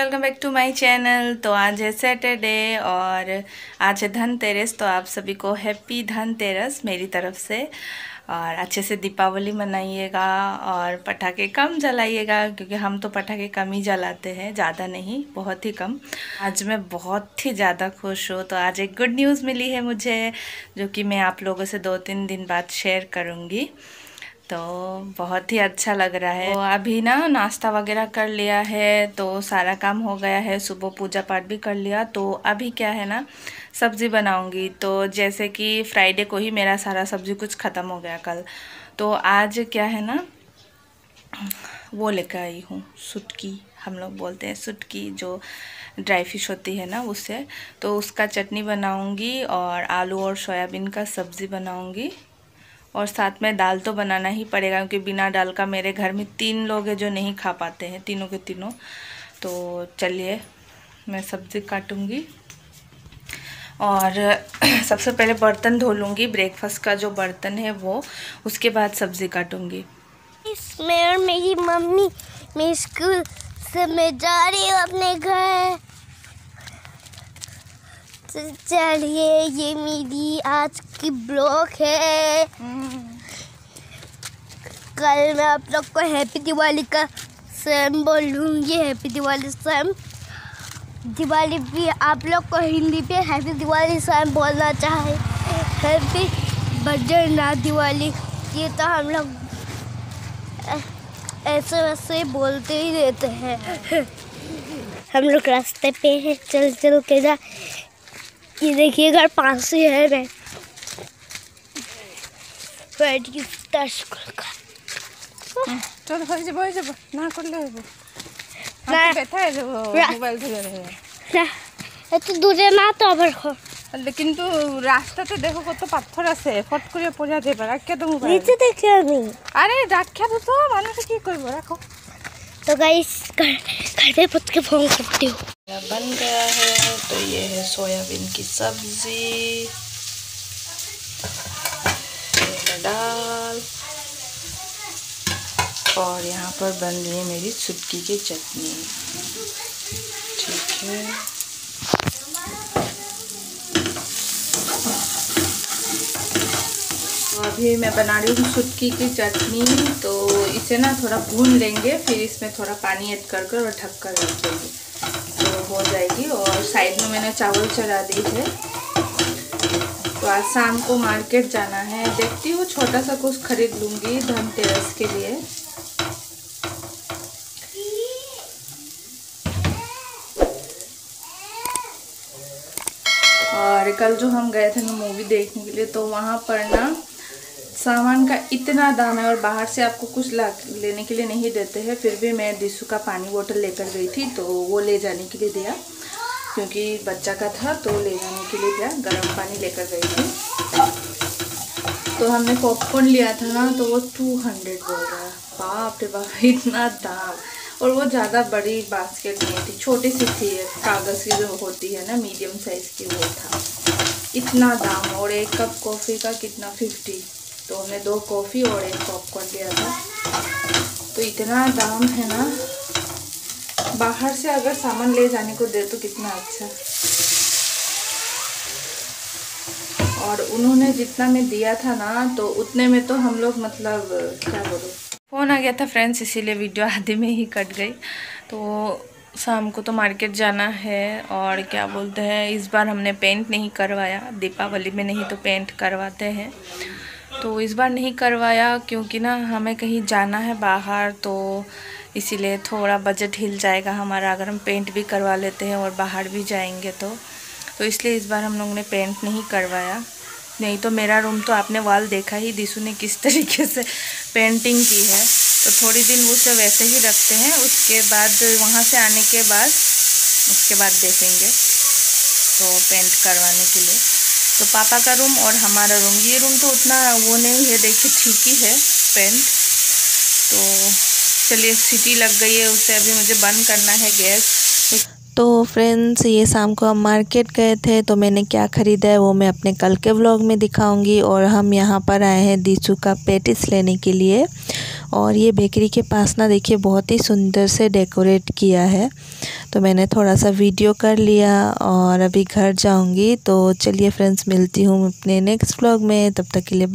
Welcome back to my channel. तो आज है सैटरडे और आज है धनतेरस तो आप सभी को हैप्पी धनतेरस मेरी तरफ़ से। और अच्छे से दीपावली मनाइएगा और पटाखे कम जलाइएगा, क्योंकि हम तो पटाखे कम ही जलाते हैं, ज़्यादा नहीं, बहुत ही कम। आज मैं बहुत ही ज़्यादा खुश हूँ। तो आज एक गुड न्यूज़ मिली है मुझे, जो कि मैं आप लोगों से दो तीन दिन बाद शेयर करूँगी। तो बहुत ही अच्छा लग रहा है। तो अभी ना नाश्ता वगैरह कर लिया है तो सारा काम हो गया है, सुबह पूजा पाठ भी कर लिया तो अभी क्या है ना, सब्ज़ी बनाऊँगी। तो जैसे कि फ्राइडे को ही मेरा सारा सब्ज़ी कुछ ख़त्म हो गया कल। तो आज क्या है ना, वो लेकर आई हूँ, सुटकी, हम लोग बोलते हैं सुटकी, जो ड्राई फ़िश होती है ना उससे। तो उसका चटनी बनाऊँगी और आलू और सोयाबीन का सब्ज़ी बनाऊँगी। और साथ में दाल तो बनाना ही पड़ेगा, क्योंकि बिना दाल का मेरे घर में तीन लोग हैं जो नहीं खा पाते हैं, तीनों के तीनों। तो चलिए, मैं सब्ज़ी काटूँगी। और सबसे पहले बर्तन धो लूँगी ब्रेकफास्ट का जो बर्तन है वो, उसके बाद सब्ज़ी काटूँगी। मैं और मेरी मम्मी मैं स्कूल से मैं जा रही हूँ अपने घर। तो चलिए, ये मेरी आज की ब्लॉग है। कल मैं आप लोग को हैप्पी दिवाली का सैम बोलूँगी हैप्पी दिवाली सैम दिवाली भी आप लोग को हिंदी पे हैप्पी दिवाली सैम बोलना चाहे। हैप्पी ना दिवाली, ये तो हम लोग ऐसे वैसे बोलते ही रहते हैं। हम लोग रास्ते पे हैं, चल चल के जा। ये देखिए घर पास से है मैं बैठ की स्कूल का চল হয়ে যাবো হয়ে যাবো না করলে হইব না ব্যথা হয়ে যাবো মোবাইল ধরে রয়ে না এত দূরে না তো আবার ঘর কিন্তু রাস্তাতে দেখো কত পাথর আছে ফট করে পড়া যাবে রাখিয়া তো মোবাইল নিচে দেখে আমি আরে রাখিয়া তো তো মানুষ কি করবো রাখো तो गाइस घर घर पे पुत के फोन करती हूँ बन गया है तो ये है सोयाबीन की सब्ज़ी। दाल। और यहाँ पर बन रही है मेरी सुटकी की चटनी। ठीक है। तो अभी मैं बना रही हूँ सुटकी की चटनी तो इसे ना थोड़ा भून लेंगे, फिर इसमें थोड़ा पानी ऐड कर कर और ढक कर रख देंगे। हो जाएगी और साइड में मैंने चावल चढ़ा दी है तो आज शाम को मार्केट जाना है। देखती हूँ छोटा सा कुछ खरीद लूँगी धनतेरस के लिए। और कल जो हम गए थे ना मूवी देखने के लिए तो वहाँ पर ना सामान का इतना दाम है और बाहर से आपको कुछ ला, लेने के लिए नहीं देते हैं, फिर भी मैं दिशु का पानी बोतल लेकर गई थी तो वो ले जाने के लिए दिया। क्योंकि बच्चा का था तो ले जाने के लिए दिया, गर्म पानी लेकर गई थी। तो हमने पॉपकॉर्न लिया था ना तो वो टू हंड्रेड बोल रहा है। बाप रे बाप, इतना दाम। और वो ज़्यादा बड़ी बास्केट नहीं थी, छोटी सी थी, कागज़ की जो होती है ना मीडियम साइज़ की वो था। इतना दाम, और एक कप कॉफ़ी का कितना फिफ्टी तो हमने दो कॉफ़ी और एक पॉपकॉर्न लिया था। तो इतना दाम है ना, बाहर से अगर सामान ले जाने को दे तो कितना अच्छा। और उन्होंने जितना में दिया था ना तो उतने में तो हम लोग मतलब क्या बोलो। फ़ोन आ गया था फ्रेंड्स, इसीलिए वीडियो आधे में ही कट गई। तो शाम को तो मार्केट जाना है और क्या बोलते हैं, इस बार हमने पेंट नहीं करवाया। दीपावली में नहीं तो पेंट करवाते हैं। तो इस बार नहीं करवाया, क्योंकि ना हमें कहीं जाना है बाहर तो इसीलिए थोड़ा बजट हिल जाएगा हमारा। अगर हम पेंट भी करवा लेते हैं और बाहर भी जाएँगे तो। तो इसलिए इस बार हम लोगों ने पेंट नहीं करवाया। नहीं तो मेरा रूम तो आपने वाल देखा ही दिशु ने किस तरीके से पेंटिंग की है। तो थोड़ी दिन उसे वैसे ही रखते हैं, उसके बाद, वहाँ से आने के बाद, उसके बाद देखेंगे तो पेंट करवाने के लिए। तो पापा का रूम और हमारा रूम ये रूम तो उतना वो नहीं है, देखिए ठीक ही है पेंट तो चलिए सीटी लग गई है, उसे अभी मुझे बंद करना है गैस। तो फ्रेंड्स ये शाम को हम मार्केट गए थे तो मैंने क्या ख़रीदा है वो मैं अपने कल के व्लॉग में दिखाऊँगी। और हम यहाँ पर आए हैं दीचू का पेटिस लेने के लिए। और ये बेकरी के पास ना देखिए बहुत ही सुंदर से डेकोरेट किया है। तो मैंने थोड़ा सा वीडियो कर लिया और अभी घर जाऊँगी। तो चलिए फ्रेंड्स, मिलती हूँ अपने नेक्स्ट ब्लॉग में। तब तक के लिए